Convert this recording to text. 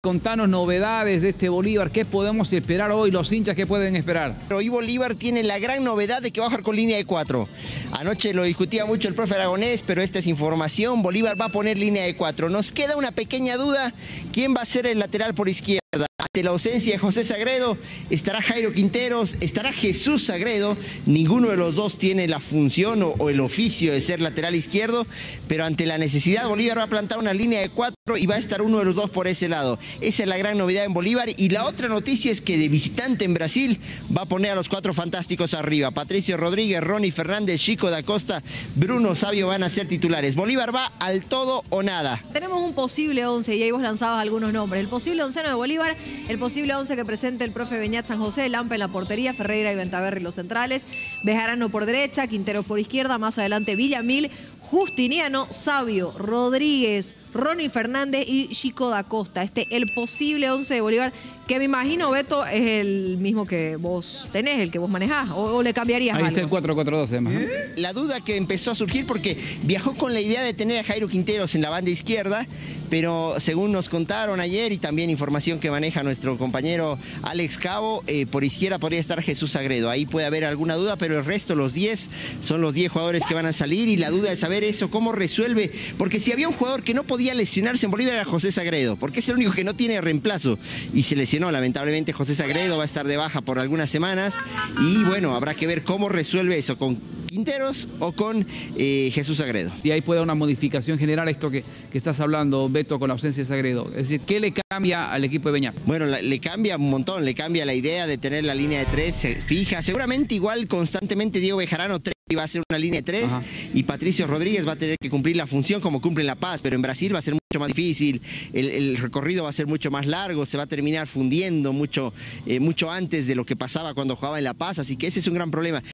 Contanos novedades de este Bolívar, ¿qué podemos esperar hoy? Los hinchas, ¿qué pueden esperar? Hoy Bolívar tiene la gran novedad de que va a jugar con línea de cuatro. Anoche lo discutía mucho el profe Aragonés, pero esta es información. Bolívar va a poner línea de cuatro. Nos queda una pequeña duda, ¿quién va a ser el lateral por izquierda? Ante la ausencia de José Sagredo, estará Jairo Quinteros, estará Jesús Sagredo. Ninguno de los dos tiene la función o, el oficio de ser lateral izquierdo, pero ante la necesidad Bolívar va a plantar una línea de cuatro y va a estar uno de los dos por ese lado. Esa es la gran novedad en Bolívar. Y la otra noticia es que de visitante en Brasil va a poner a los cuatro fantásticos arriba. Patricio Rodríguez, Ronnie Fernández, Chico da Costa, Bruno Sabio van a ser titulares. Bolívar va al todo o nada. Tenemos un posible 11 y ahí vos lanzabas algunos nombres. El posible onceno de Bolívar, el posible 11 que presente el profe Beñat San José, Lampa en la portería, Ferreira y Ventaverri los centrales, Bejarano por derecha, Quinteros por izquierda, más adelante Villamil, Justiniano, Sabio, Rodríguez, Ronnie Fernández y Chico da Costa. Este el posible 11 de Bolívar, que me imagino, Beto, es el mismo que vos tenés, el que vos manejás, o, o le cambiarías Ahí está el algo. 4-4-2 además. ¿no? La duda que empezó a surgir porque viajó con la idea de tener a Jairo Quinteros en la banda izquierda, pero según nos contaron ayer y también información que maneja nuestro compañero Alex Cabo, eh, por izquierda podría estar Jesús Sagredo. Ahí puede haber alguna duda, pero el resto, los 10, son los 10 jugadores que van a salir y la duda es saber eso, cómo resuelve, porque si había un jugador que no podía lesionarse en Bolívar era José Sagredo, porque es el único que no tiene reemplazo y se lesionó lamentablemente José Sagredo, va a estar de baja por algunas semanas y bueno, habrá que ver cómo resuelve eso con Quinteros o con eh, Jesús Sagredo. Y ahí puede una modificación general, esto que, que estás hablando, Beto, con la ausencia de Sagredo. Es decir, ¿qué le cambia al equipo de Beñat? Bueno, la- le cambia un montón, le cambia la idea de tener la línea de tres fija. Seguramente igual constantemente Diego Bejarano tres, va a ser una línea de tres Ajá. y Patricio Rodríguez va a tener que cumplir la función como cumple en La Paz, pero en Brasil va a ser mucho más difícil, el, el recorrido va a ser mucho más largo, se va a terminar fundiendo mucho, eh, mucho antes de lo que pasaba cuando jugaba en La Paz, así que ese es un gran problema.